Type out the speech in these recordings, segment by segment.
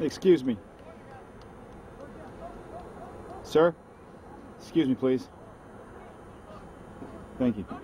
Excuse me. Sir? Excuse me, please. Thank you.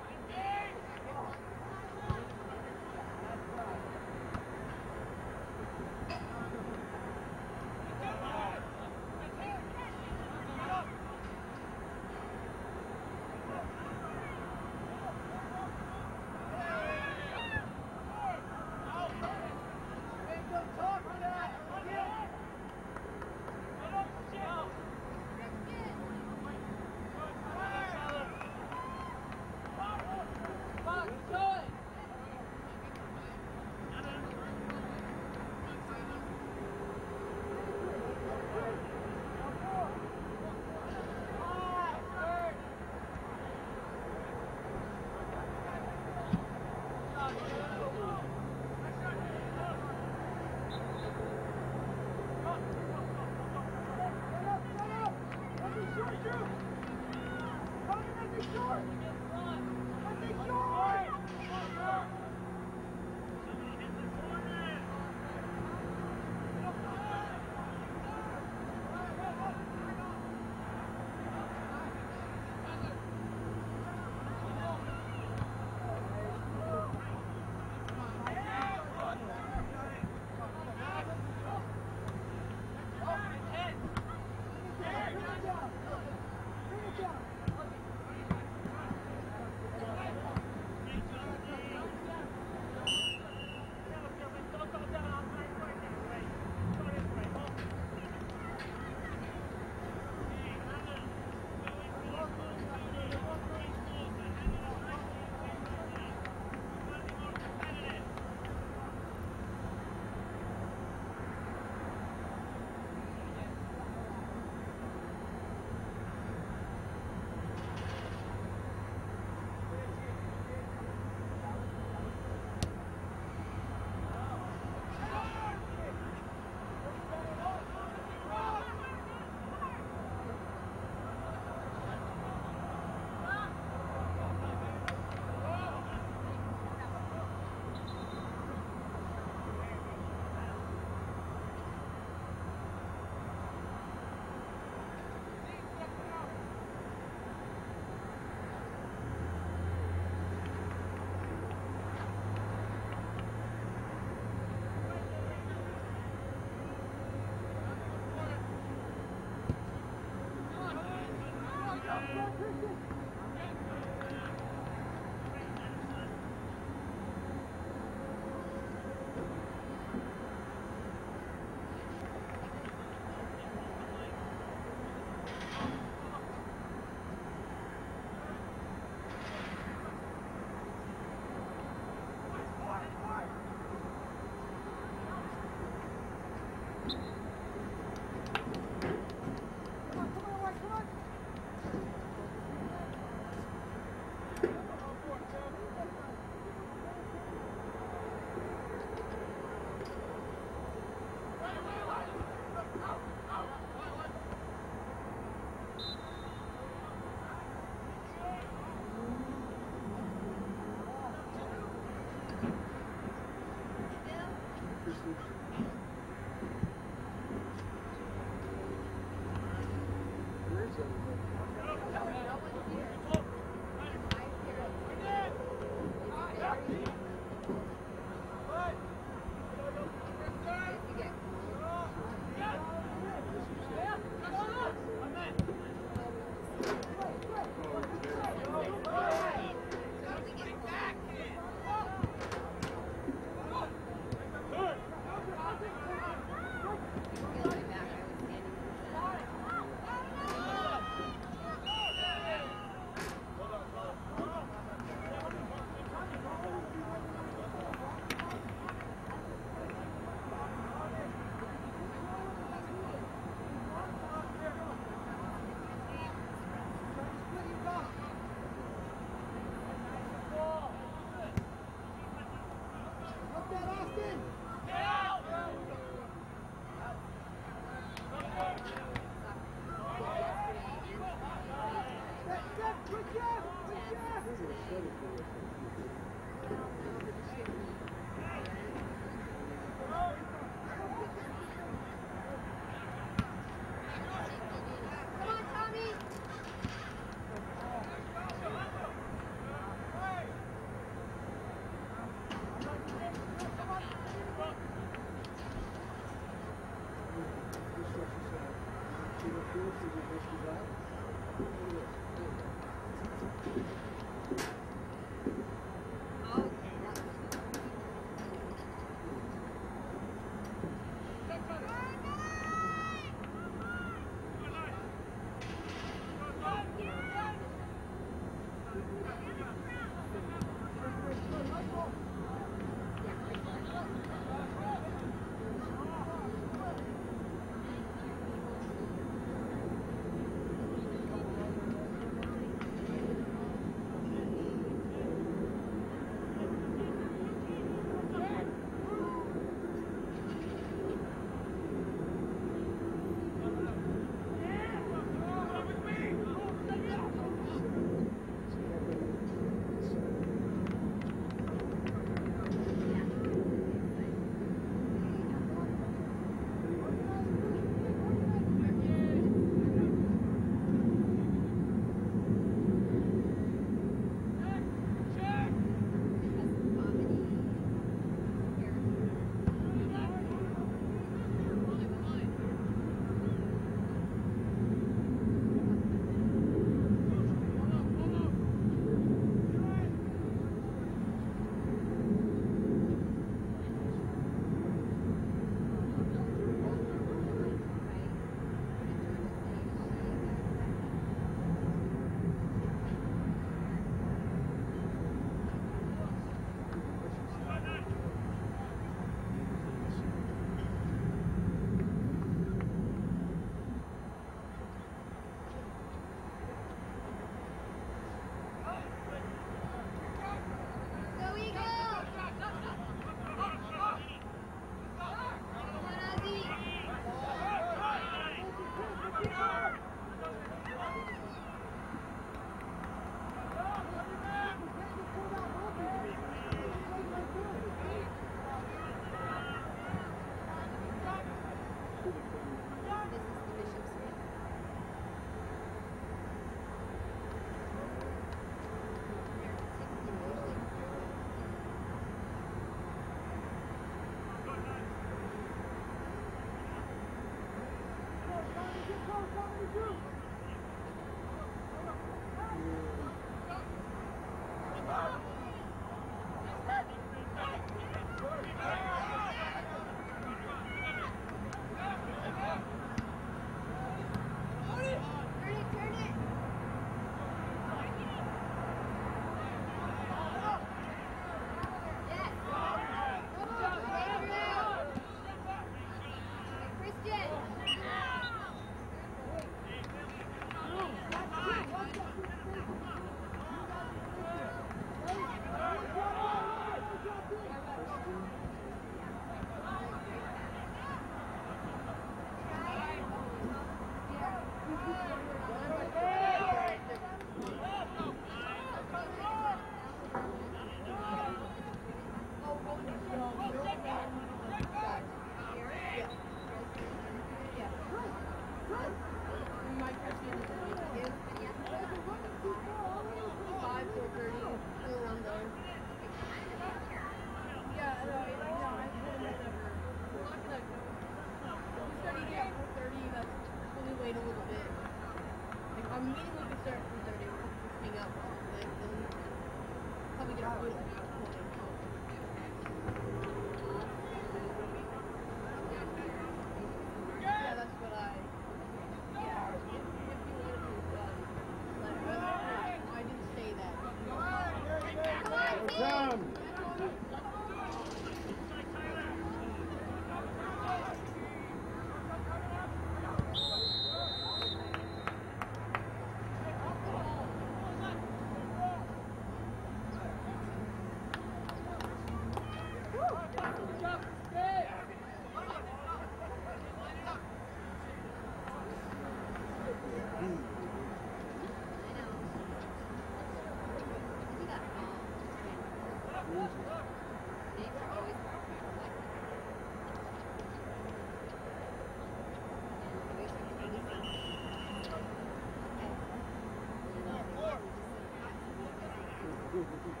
tudo.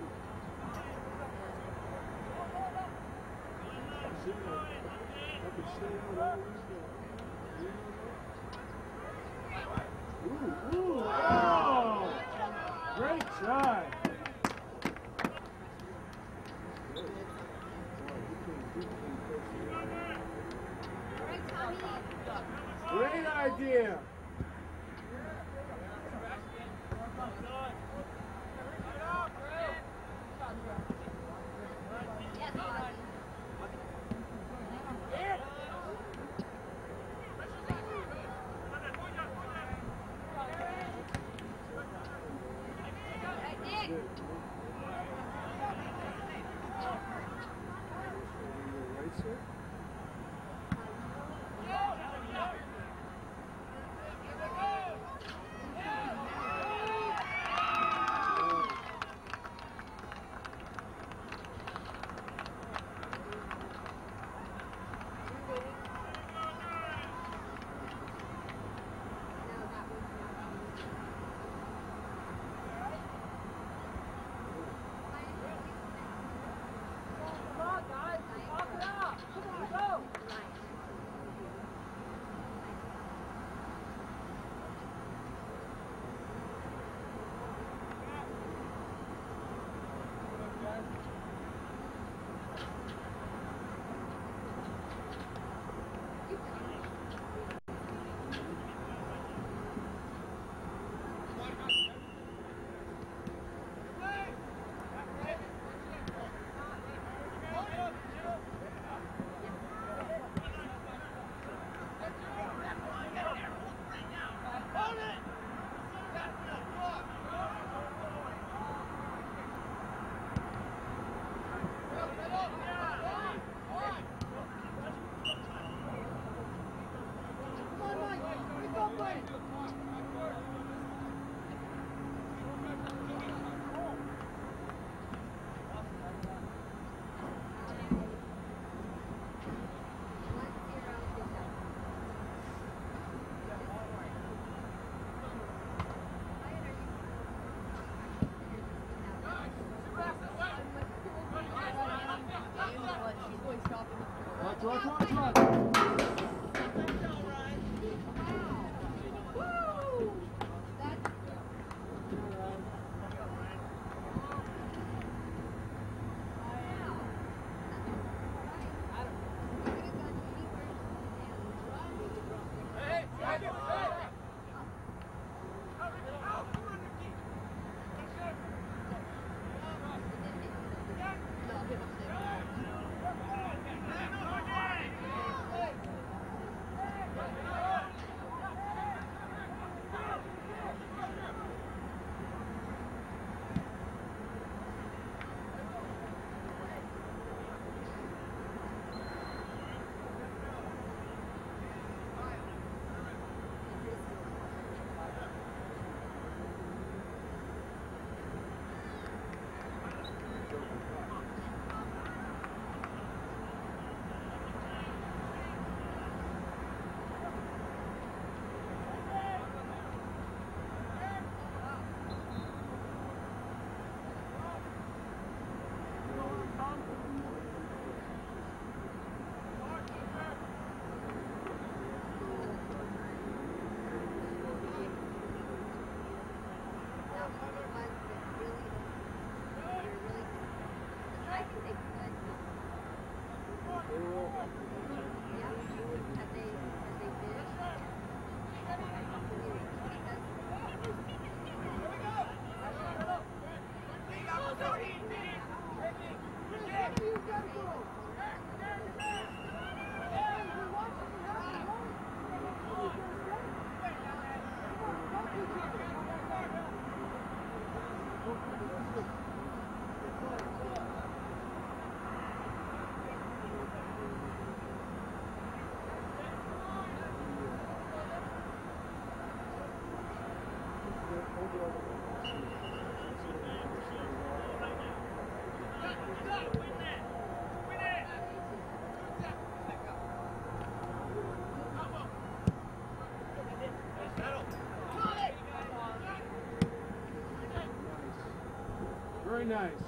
Nice.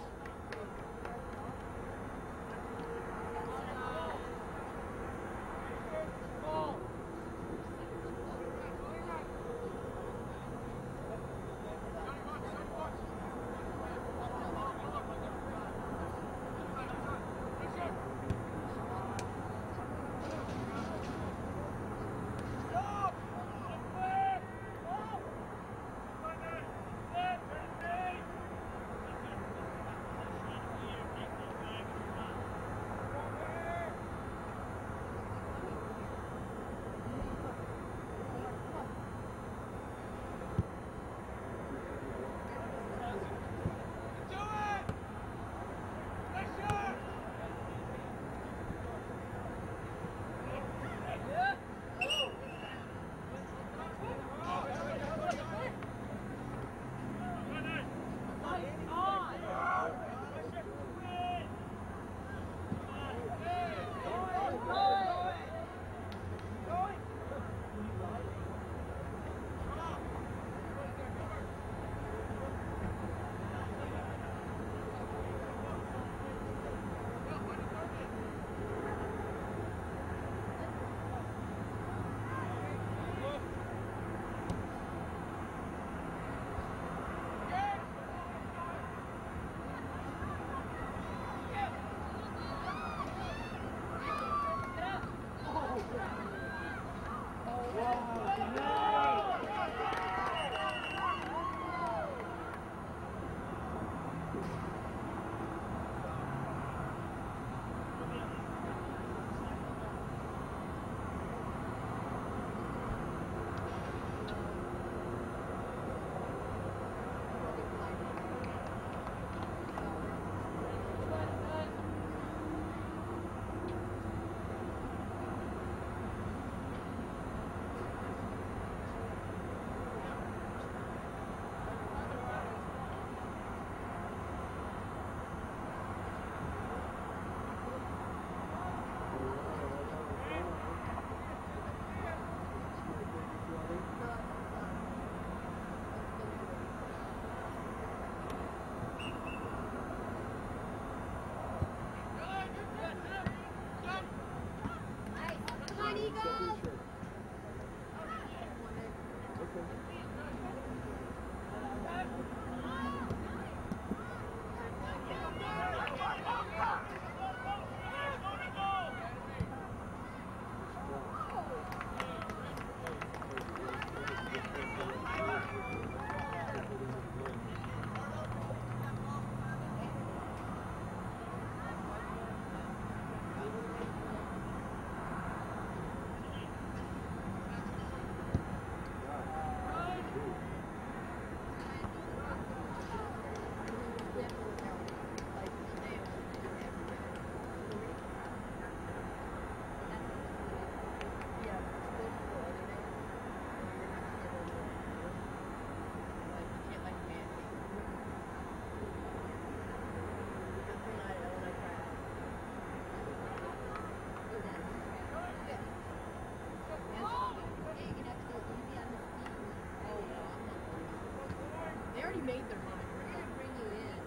made their mind. We're going to bring you in.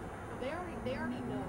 They already, they already know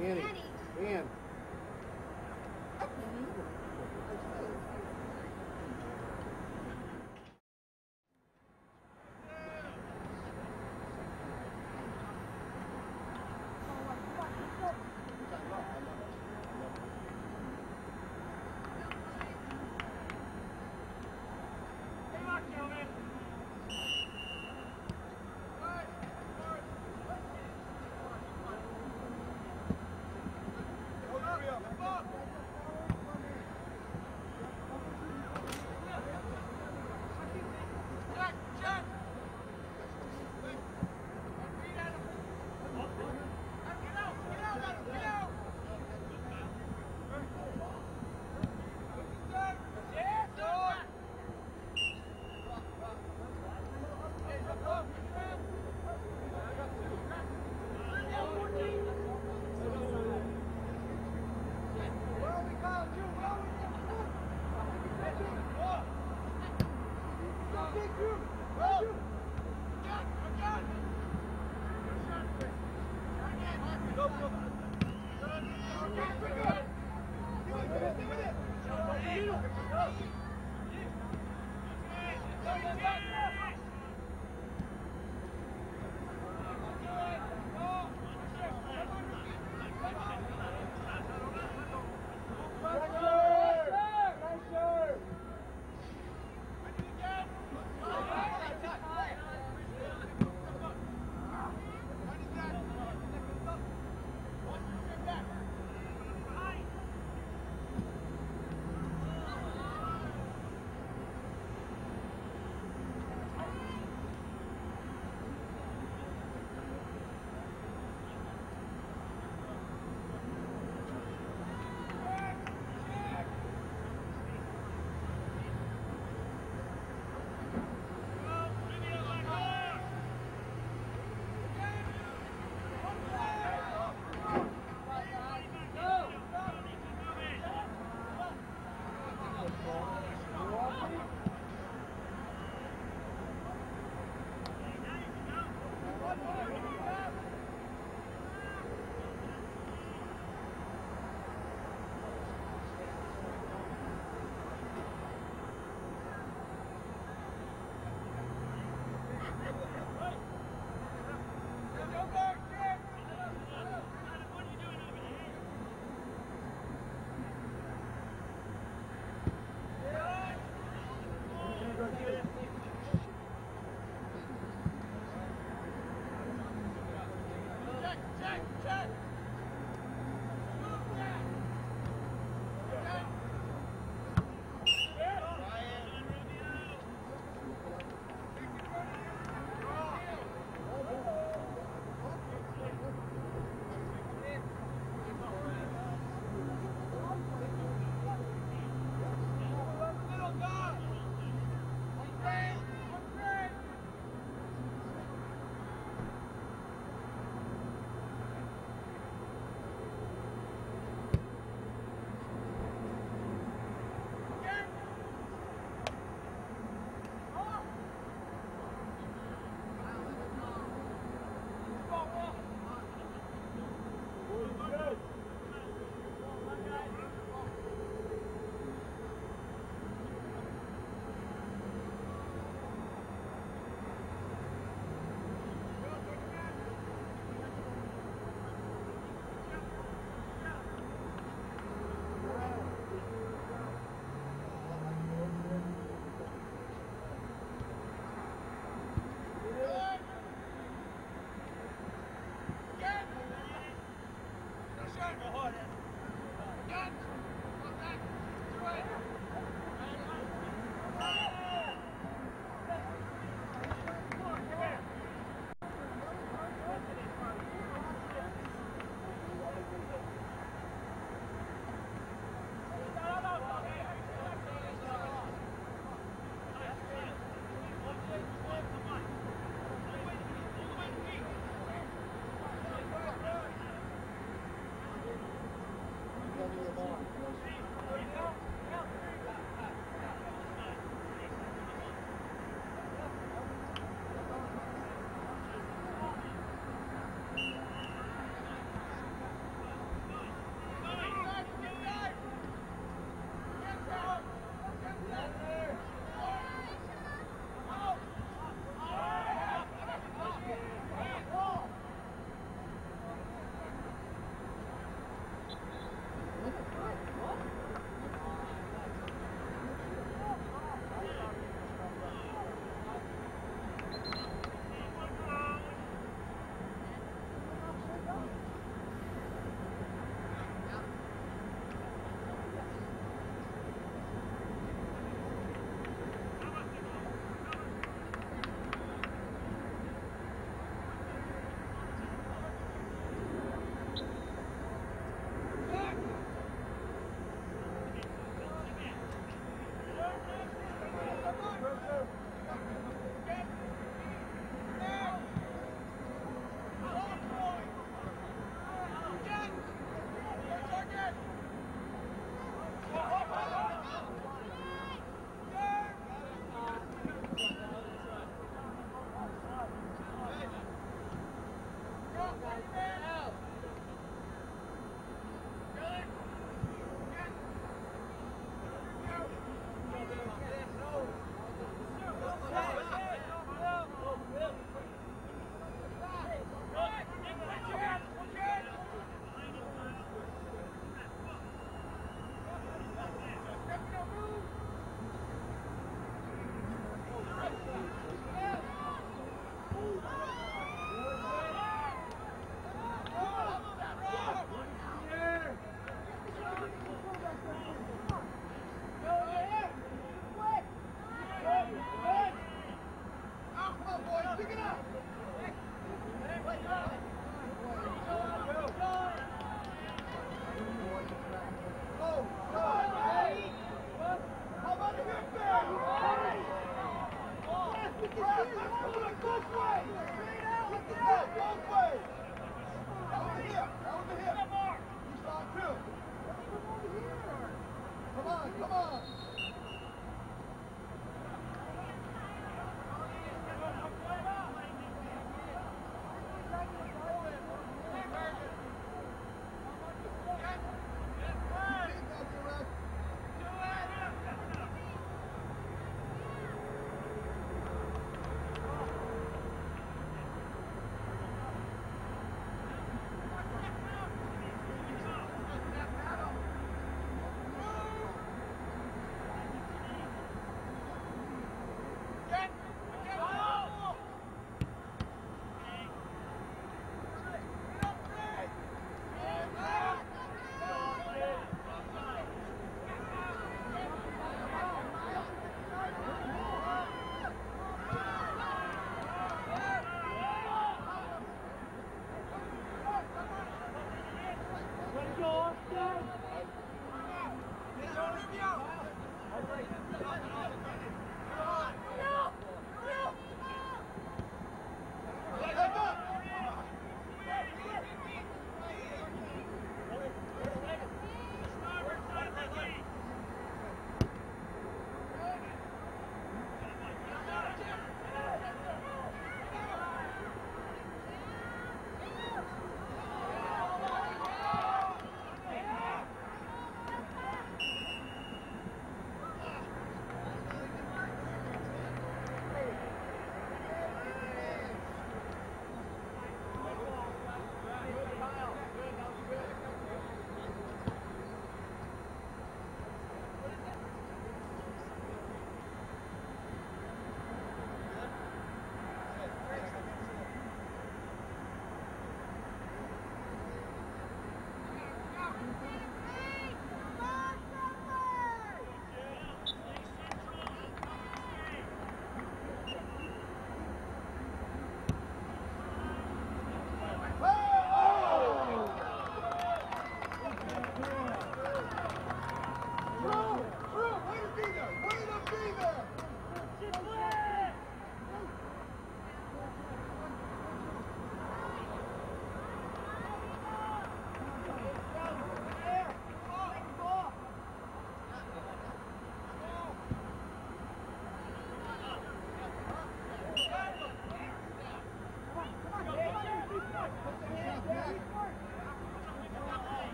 Annie. Ann.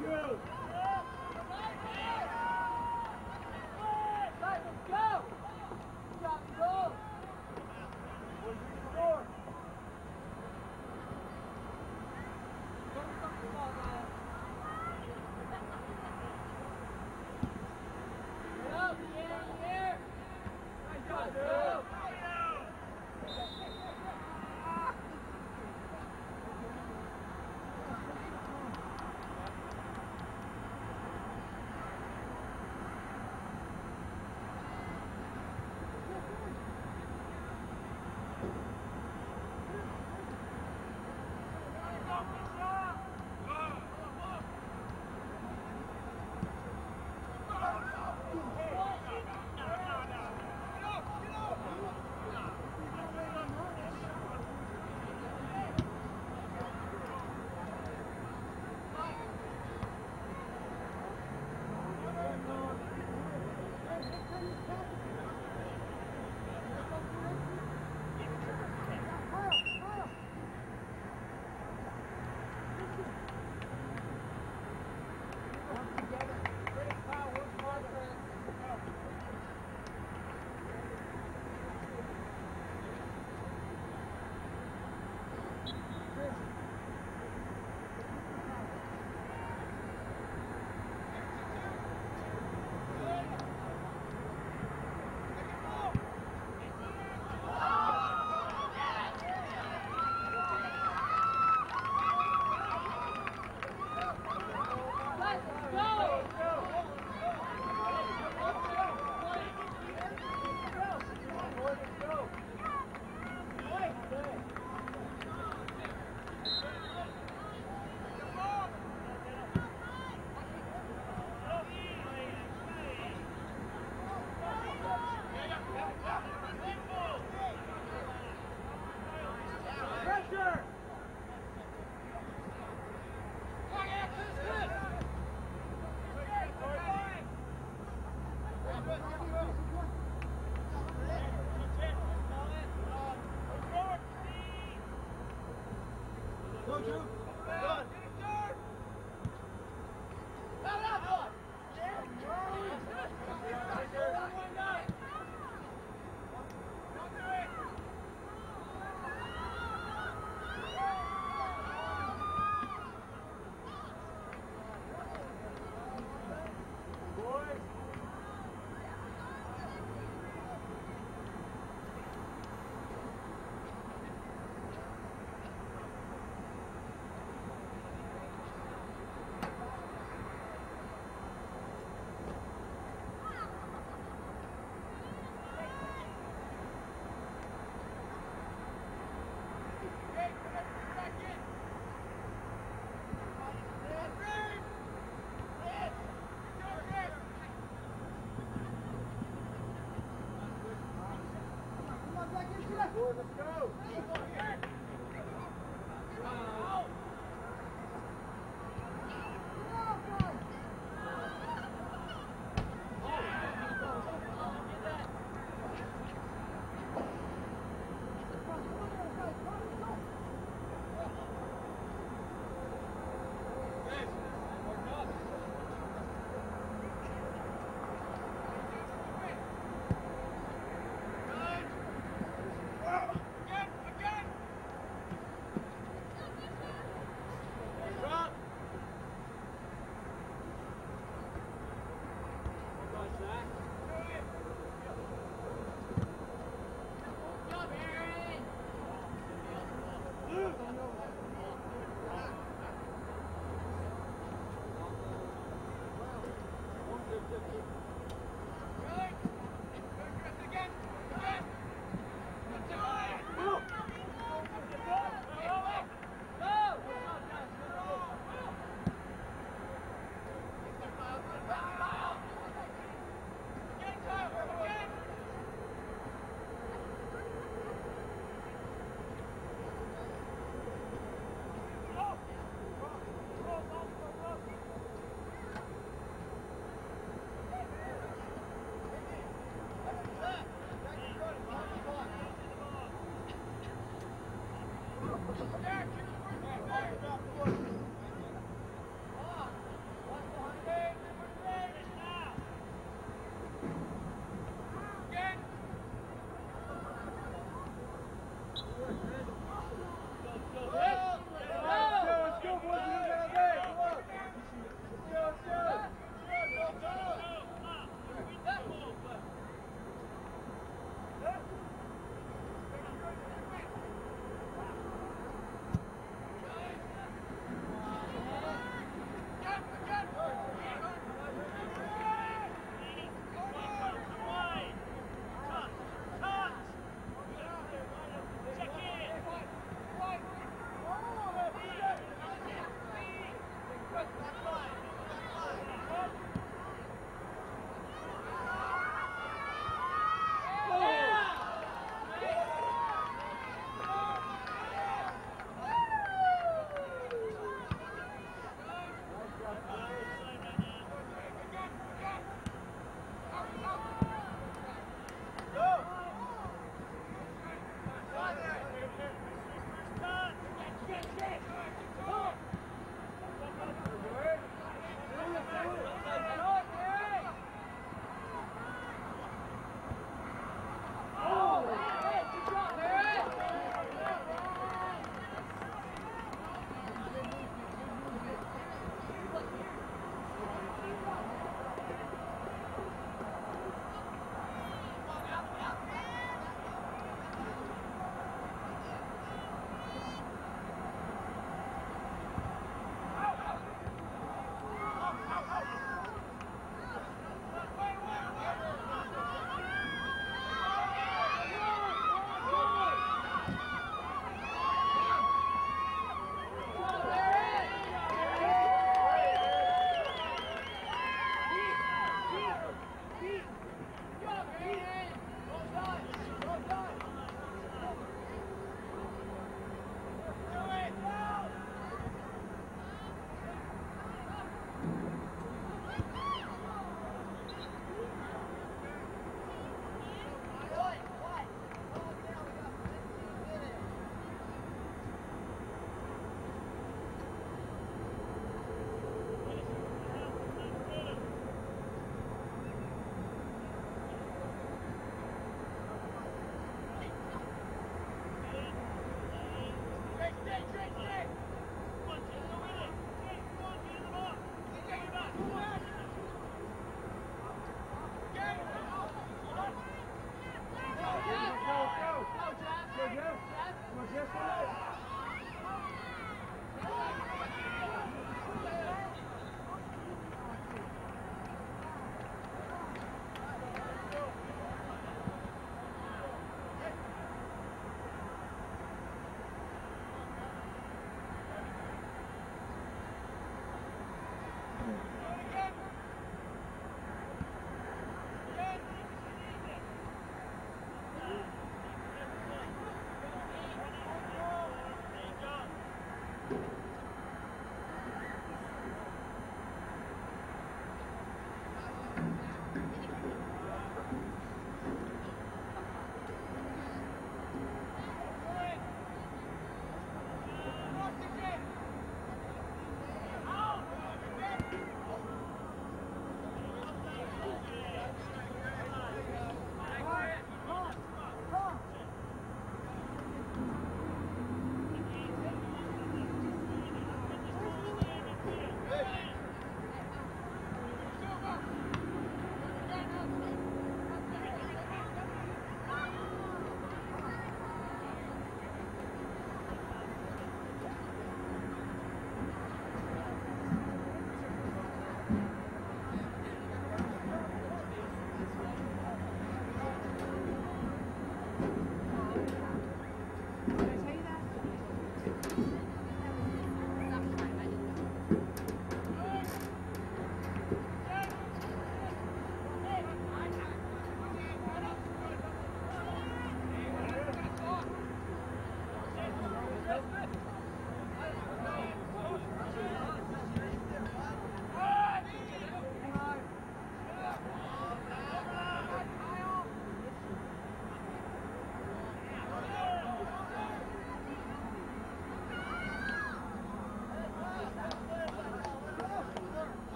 Go!